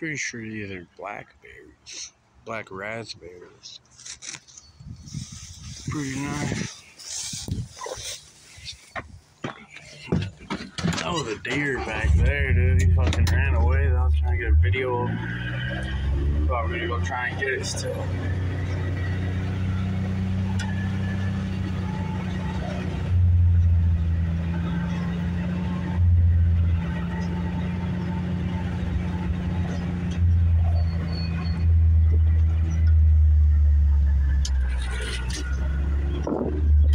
pretty sure these are blackberries. Black raspberries. Pretty nice. That was a deer back there, dude. He fucking ran away. I was trying to get a video of him. We were gonna go try and get it still. はい。